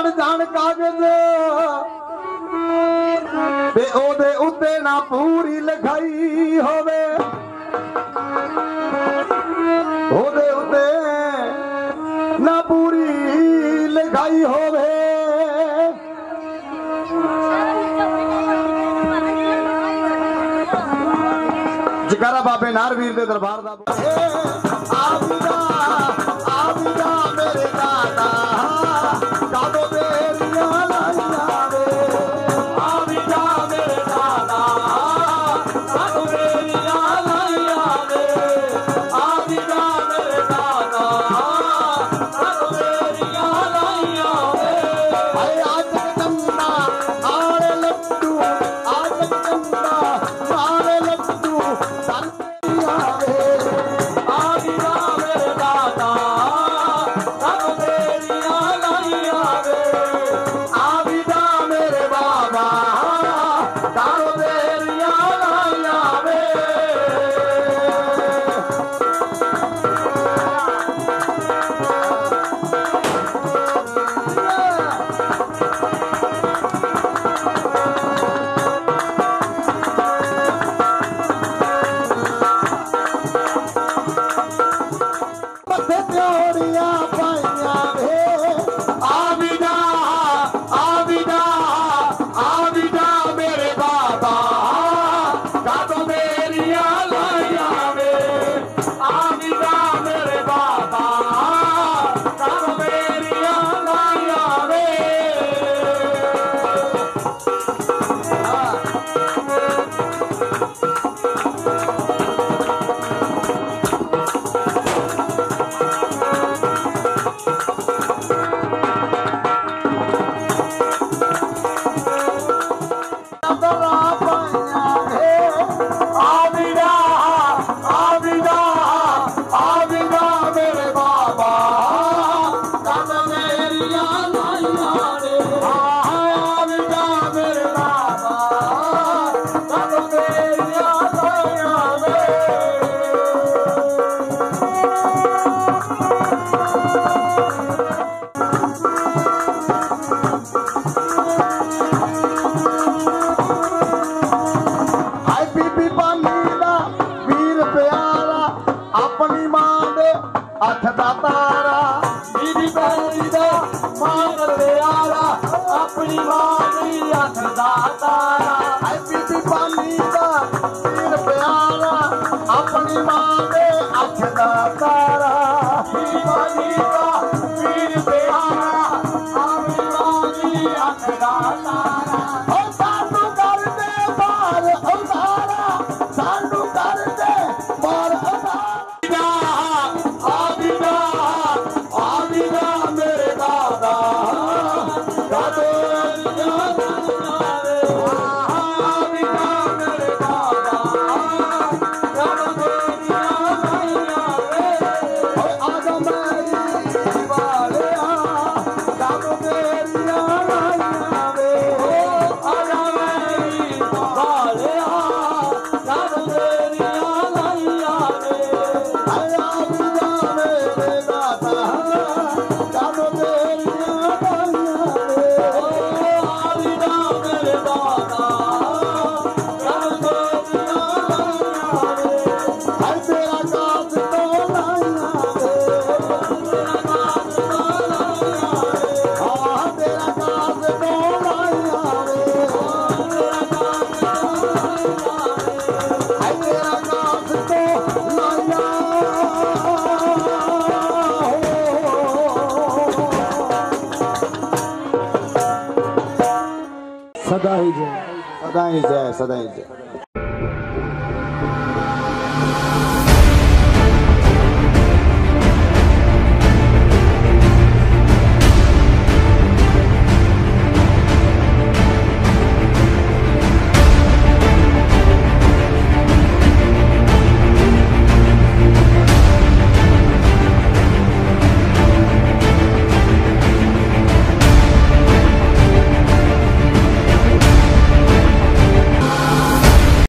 ਅਣਜਾਣ ਕਾਗਜ਼। ਤੇ ਉਹਦੇ ਉੱਤੇ ਨਾ ਪੂਰੀ ਲਖਾਈ ਹੋਵੇ। ਉਹਦੇ ਉੱਤੇ ਨਾ ਪੂਰੀ ਲਿਖਾਈ ਹੋਵੇ। ਜਗਾਰਾ ਬਾਬੇ ਨਾਰਵੀਰ ਦੇ ਦਰਬਾਰ ਦਾ। ਆਪ ਦਾ مارے تيارا apni maa ne hath da taara ae pichh panni da peer pyaara apni maa सदा ही जय। सदा ही जय सदा ही जय।